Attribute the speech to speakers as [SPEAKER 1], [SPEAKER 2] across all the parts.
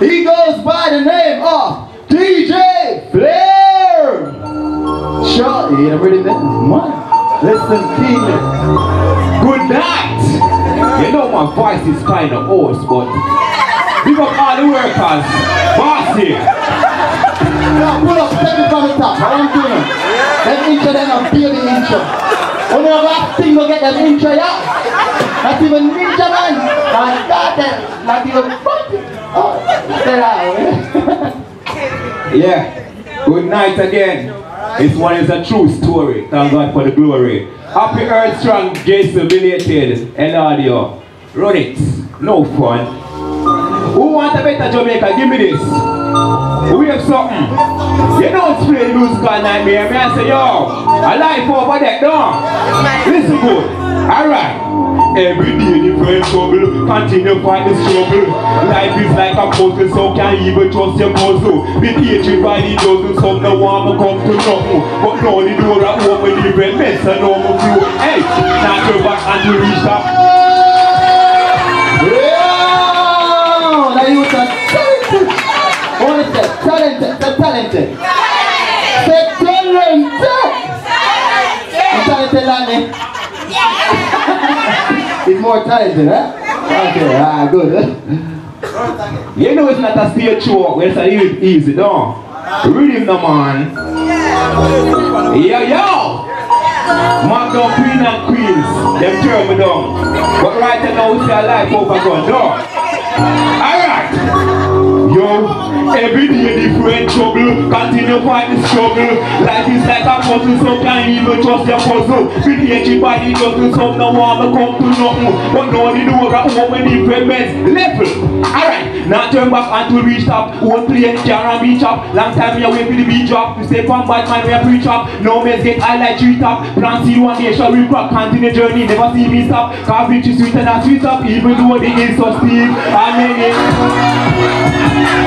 [SPEAKER 1] He goes by the name of DJ Flair. Sure, you ready there? Man, listen, King.
[SPEAKER 2] Good night. You know my voice is kind of hoarse, but big up all the workers. Boss here.
[SPEAKER 1] Now pull up, take it from the top. How I'm doing? Them intro, them a baby intro. When you last thing to get them intro, yeah? Not even Ninjaman. Not that, not even fucking.
[SPEAKER 2] Yeah. Good night again. This one is a true story. Thank God for the glory. Happy Earth Strong, Jason belated, and audio. Run it. No fun. Who want a better Jamaica? Give me this. We have something. You know it's play musical nightmare. Me I say, yo, a life over there, no. Listen good. Alright. Every day different trouble, continue fight the struggle. Life is like a puzzle, so can't even trust your puzzle. Be hatred by the dozen, some no want to come to nothing. But now the door are open, different mess and no more few. Hey, now turn back and to reach up.
[SPEAKER 1] Yeah! Now you are talented. What is that? Talented. Say talented. Say talented. I'm talented, He's more talented, huh? Okay, ah, good.
[SPEAKER 2] You know it's not a stage show it's a little easy, no? Rhythm no man. Yo, yo! Down queen and queens. Them turn me down. But right now we see a life over gone, no? Alright! Yo, every day different trouble, continue fight the struggle. Life is like a puzzle, so can't even trust your puzzle. With hatred by the dozen, some no want to come to nothing. But now the door are open different beds, level. Alright, now turn back and to reach top. One play, can't reach up. Long time we wait for the beat drop. We say from bad man we are preach up. No mess get high like tree top. Plant seed one day shall we rock, continue journey, never see me stop. Cause bitch is sweet and I sweet up, even though the hills so steep. Amen.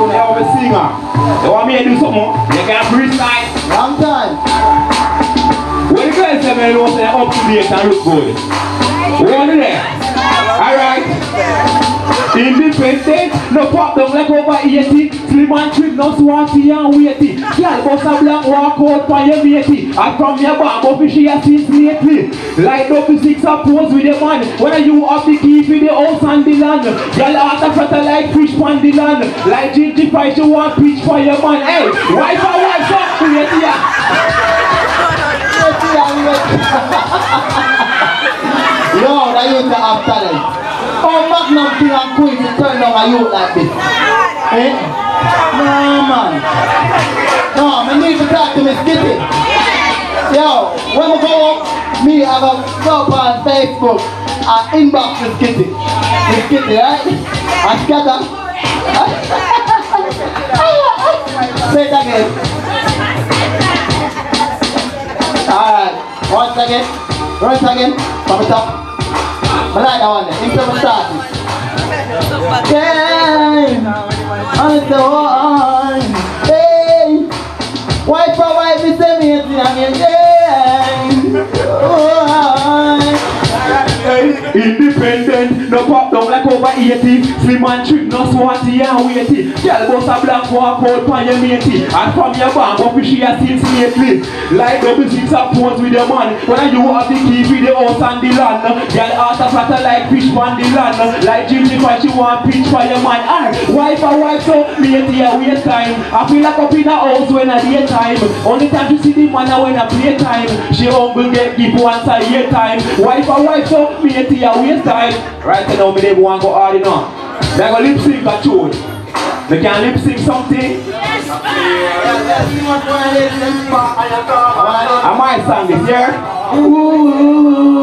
[SPEAKER 1] So they
[SPEAKER 2] have a singer. They want me to do something. They can freestyle.
[SPEAKER 1] Long time.
[SPEAKER 2] When the girls say me know say they're up to date and look good. One there. Alright. Independent, no down like over 80 Slim and trim, no swarty and weighty Girl bust a black walk out for your matey And from your back up she a since lately Light up the six up pose with the man. When you up the key for the house and the land. Girl the front like fish on the land. Like Gingy Price you want pitch for your man. Hey, wife or wife up, wait
[SPEAKER 1] Yo, that youth have talent. Magnum King and Queen to turn down a youth like this. Eh? No, man. No, I need to talk to Miss Kitty. Yo, when we go up, me have a go up on Facebook and inbox Miss Kitty. Miss Kitty, right? And scatter. Say it again. Alright, once again, once again, from the top. I like that one there, instead of starting. Yeah, on the one. Hey, wife for wife is a mate, I mean, yeah. Oh,
[SPEAKER 2] Independent, no pop down like over 80 Slim and trick, no swarty and weighty. Girl bust a black walk out for your matey. And from your band up she a since lately Like double six up phones with your man. When you have the key for the house and the land. Girl out of flatter like fish on the land. Like Jimmy Fight, she want pitch for your man. Aye, wife a wife so matey a waste time I feel like up in a house when a daytime. Only time to see the man when a playtime. She humble get give once a year time. Wife a wife so matey a waste time Right now me never want go hard enough They go lip sync a tune They can lip sync something I might sing this, yeah?
[SPEAKER 1] Ooh,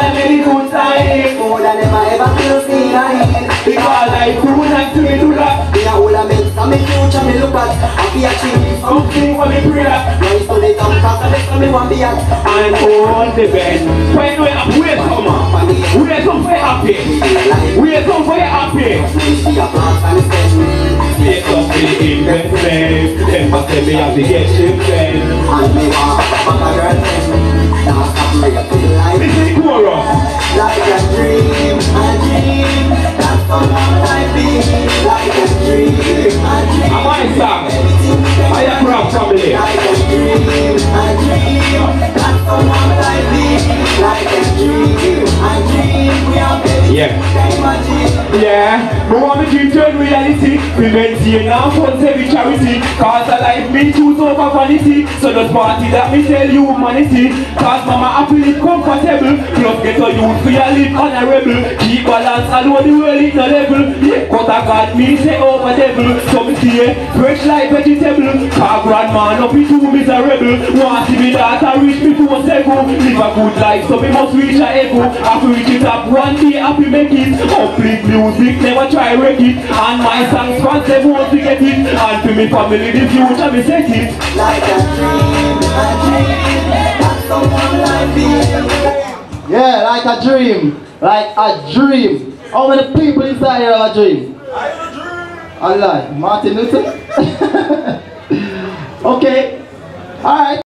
[SPEAKER 2] and good time.
[SPEAKER 3] More than ever, ever feel seen and heal.
[SPEAKER 2] Because food and to me do that.
[SPEAKER 3] Me a a mix and me future me look at. I be
[SPEAKER 2] Something for me pray that.
[SPEAKER 3] Rise to the top, cause that's what me want be at.
[SPEAKER 2] And on the bed. When we have wait some Wait some for happy. Some for happy.
[SPEAKER 3] And.
[SPEAKER 2] Take up the investment. Then must say me have to.
[SPEAKER 3] Dream, is Like dream, We are
[SPEAKER 2] Yeah. Yeah, but want to turn reality? We maintain now funds every charity. Cause I like me choose over vanity. So the party that me tell you humanity. Cause mama happy live comfortable. Plus get a youth for your live honorable. Keep balance alone the world is no level. Yeah, cut a God me say oh, over devil. So me say eh, fresh like vegetable. Cause grandma no be too miserable. Want see me daughter reach me to a seven. Live a good life so me must reach a Have to reach it up one day happy make it. Uplift music never try wreck it And my songs fans they won't forget it And to me family the future me set it
[SPEAKER 3] Like a dream, a dream That's how my life
[SPEAKER 1] Yeah, like a dream. Like a dream. How many people inside here have a dream? I have a dream. Allah, Martin Luther. okay. Alright.